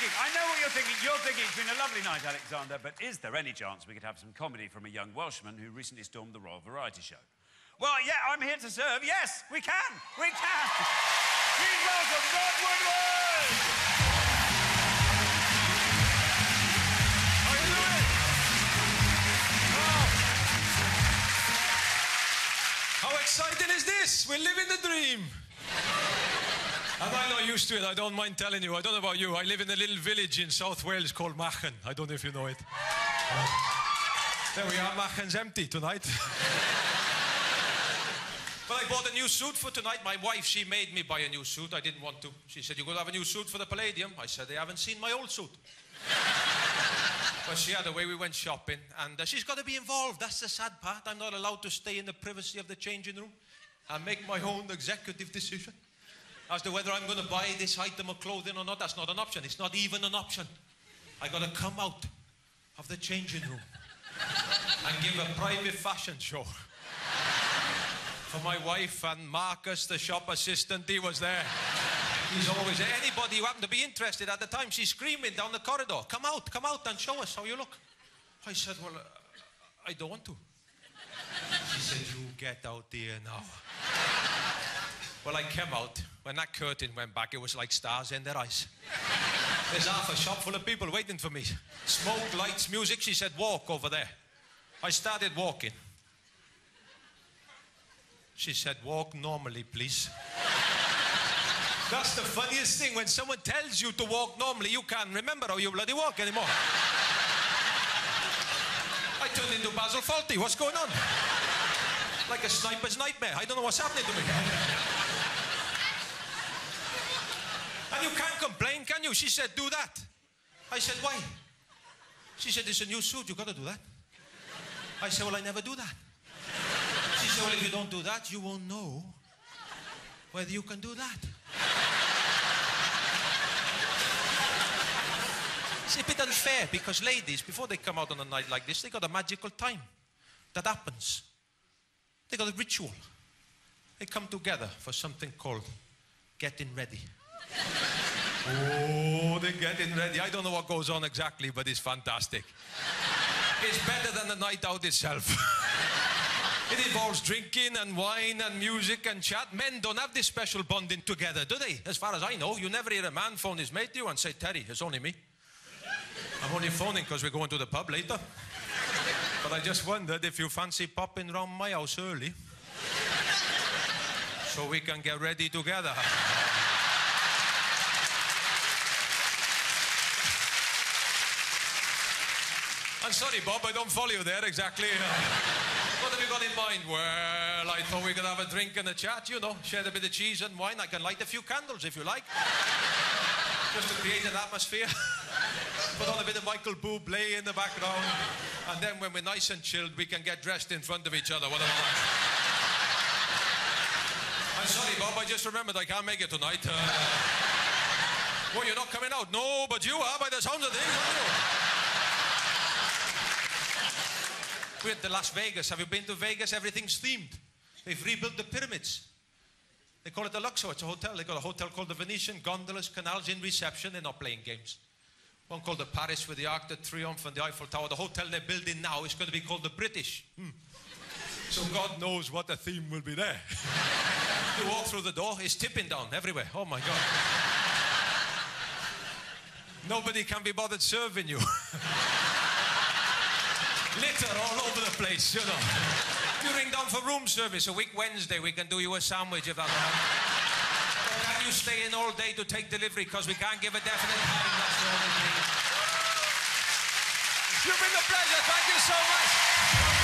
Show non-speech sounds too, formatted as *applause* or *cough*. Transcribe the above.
thinking. I know what you're thinking. You're thinking it's been a lovely night, Alexander, but is there any chance we could have some comedy from a young Welshman who recently stormed the Royal Variety Show? Well, yeah, I'm here to serve. Yes, we can. We can. *laughs* Please welcome Rod Woodward. How? Exciting is this? We're living the dream. And I'm not used to it, I don't mind telling you. I don't know about you. I live in a little village in South Wales called Machen. I don't know if you know it. There we are, Machen's empty tonight. *laughs* but I bought a new suit for tonight. My wife, she made me buy a new suit. I didn't want to. She said, You're going to have a new suit for the Palladium? I said, They haven't seen my old suit. *laughs* but she had a way, we went shopping, and uh, she's got to be involved. That's the sad part. I'm not allowed to stay in the privacy of the changing room and make my own executive decision as to whether I'm going to buy this item of clothing or not. That's not an option. It's not even an option. I got to come out of the changing room *laughs* and give a private fashion show for my wife and Marcus, the shop assistant. He was there. He's always there. Anybody who happened to be interested at the time, she's screaming down the corridor, "Come out, come out, and show us how you look." I said, "Well, uh, I don't want to." She said, "You get out there now." Well, I came out. When that curtain went back, it was like stars in their eyes. *laughs* There's half a shop full of people waiting for me. Smoke, lights, music. She said, walk over there. I started walking. She said, walk normally, please. *laughs* That's the funniest thing. When someone tells you to walk normally, you can't remember how you bloody walk anymore. I turned into Basil Fawlty. What's going on? Like a sniper's nightmare. I don't know what's happening to me. And you can't complain, can you? She said, do that. I said, why? She said, it's a new suit, you gotta do that. I said, well, I never do that. She said, well, if you don't do that, you won't know whether you can do that. It's a bit unfair because ladies, before they come out on a night like this, they got a magical time that happens. They got a ritual. They come together for something called getting ready. Oh, they're getting ready. I don't know what goes on exactly, but it's fantastic. It's better than the night out itself. *laughs* it involves drinking and wine and music and chat. Men don't have this special bonding together, do they? As far as I know, you never hear a man phone his mate to you and say, Terry, it's only me. I'm only phoning because we're going to the pub later. But I just wondered if you fancy popping round my house early so we can get ready together. I'm sorry, Bob, I don't follow you there exactly. *laughs* what have you got in mind? Well, I thought we could have a drink and a chat, you know, share a bit of cheese and wine. I can light a few candles if you like. *laughs* Just to create an atmosphere. *laughs* Put on a bit of Michael Bublé in the background. And then when we're nice and chilled, we can get dressed in front of each other. What about I'm sorry, Bob, I just remembered I can't make it tonight. Uh, well, you're not coming out? No, but you are by the sounds of things, aren't you? We're at the Las Vegas. Have you been to Vegas? Everything's themed. They've rebuilt the pyramids. They call it the Luxor. It's a hotel. They got a hotel called the Venetian, gondolas, canals in reception. They're not playing games. One called the Paris with the Arc de Triomphe and the Eiffel Tower. The hotel they're building now is going to be called the British. Hmm. So God knows what the theme will be there. *laughs* you walk through the door, it's tipping down everywhere. Oh my God. Nobody can be bothered serving you. *laughs* Litter all over the place, you know. You ring down for room service a week Wednesday, we can do you a sandwich if happens. Can you stay in all day to take delivery because we can't give a definite time? That's. You've been a pleasure. Thank you so much.